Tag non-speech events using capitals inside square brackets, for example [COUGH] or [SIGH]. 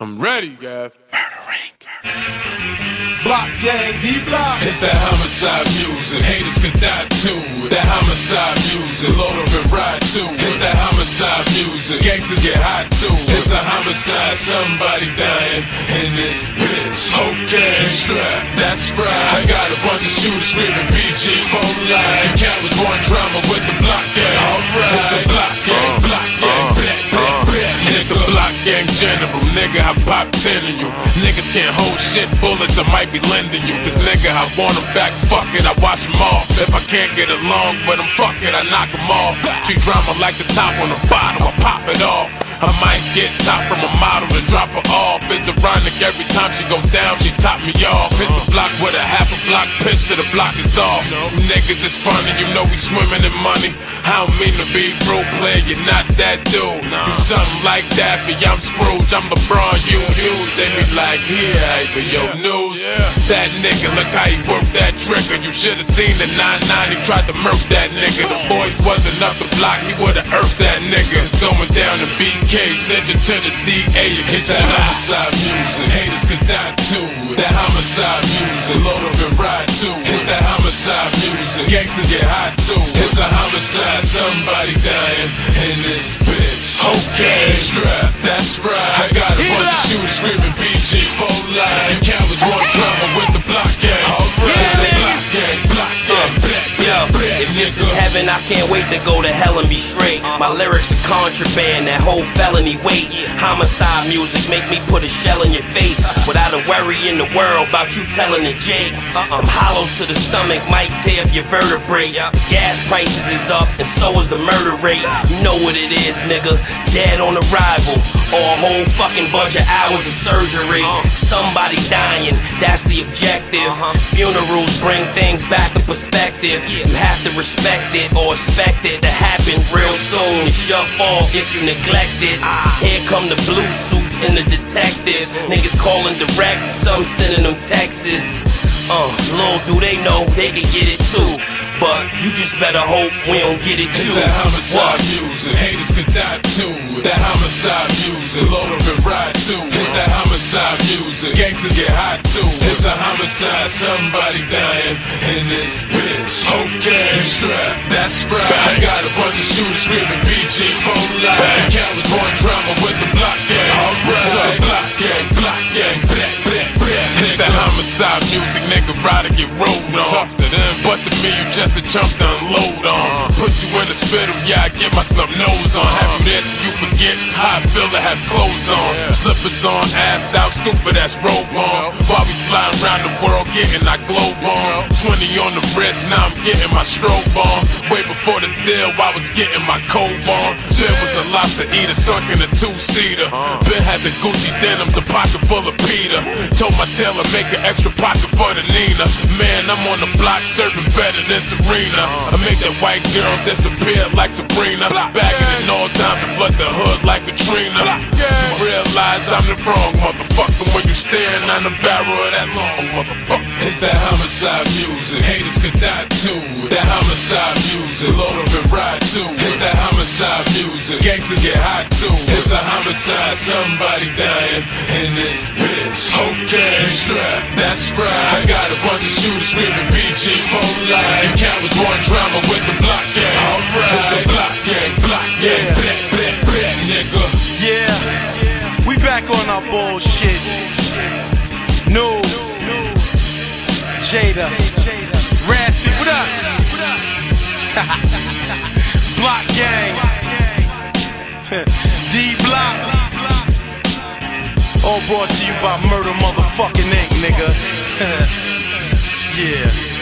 I'm ready, Gav. Block gang, D block. It's that homicide music. Haters can die too. That homicide music. Load up and ride too. It's that homicide music. Gangsters get hot too. It's a homicide. Somebody dying in this bitch. Okay, you strapped. That's right. I got a bunch of shooters screaming BG for life. You count with one drama with the block gang. Alright. It's the block gang. Pop ten of you. Niggas can't hold shit. Bullets I might be lending you. Cause nigga, I want them back. Fuck it, I wash them off. If I can't get along with them, fuck it, I knock them off. Treat drama like the top on the bottom. I pop it off. I might get top from a model to drop her off. It's ironic every time she go down, she top me off. Hit the block with a half a block pitch to the block is off. You niggas is funny, you know we swimming in money. I don't mean to be role player, you're not that dude. You something like Daffy, I'm Scrooge, I'm LeBron, you you. They be like, yeah, hey, for your news. That nigga, look how he worked that trigger. You should've seen the 990 tried to murk that nigga. The boys wasn't up the block, he would've earthed that nigga. It's going down to BK, snitching to the DA. It's that homicide music. Haters can die too. That homicide music. Load up and ride too. It's that homicide music. Gangsters get hot too. It's a homicide. Somebody dying in this bitch. Okay, strap. That's right. I got a bunch of shooters screaming BG for life. You count as one drama with the block gang. This is heaven, I can't wait to go to hell and be straight. My lyrics are contraband, that whole felony weight. Homicide music make me put a shell in your face without a worry in the world about you telling the Jake. I'm hollows to the stomach might tear up your vertebrae. Gas prices is up, and so is the murder rate. You know what it is, nigga. Dead on arrival, or a whole fucking bunch of hours of surgery. Somebody dying, that's the objective. Uh-huh. Funerals bring things back to perspective. You have to respect it or expect it to happen real soon. It's your fault if you neglect it. Ah. Here come the blue suits and the detectives. Mm-hmm. Niggas calling direct, some sending them texts. Uh, little do they know they can get it too. But you just better hope we don't get it It's too. that homicide What? music. Haters could die too. That homicide music. Load up and ride too. It's that homicide music. Gangsters get hot too. It's a homicide. Somebody dying in this bitch. Okay, you strapped. That's right. I got a bunch of shooters screaming BG for life. Me, you just a chump to unload on. Put you in the spittle, yeah, I get my snub nose on. Have you there till you forget how I feel to have clothes on. Slippers on, ass out, stupid ass robe on. While we flying around the world, getting our globe on. 20 on the wrist, now I'm getting my strobe on. Way before the deal, I was getting my cold on. There was a lot to eat, eater sunk in a two-seater. Ben had the Gucci denims, a pocket full of Peter. Told my tailor make an extra pocket for the Nina. Man, I'm on the block serving better than Serena. I make that white girl disappear like Sabrina. Bagging in all times to flood the hood like Katrina. You realize I'm the wrong motherfucker when you staring on the barrel of that long motherfucker. It's that homicide music. Haters could die too. That homicide music. Load up and ride too. It's that homicide music. Gangsters get hot too. It's a homicide. Somebody dying in this bitch. Okay, you strapped. That's right. I got a bunch of shooters screaming BG for life. You count with one drama with the block gang. Alright, it's the block gang. Block gang. Black, black, black, nigga. Yeah, we back on our bullshit. Newz, Jada, Raspy, what up? [LAUGHS] Block gang, D Block. All brought to you by Murder Motherfucking Inc, nigga. [LAUGHS] yeah.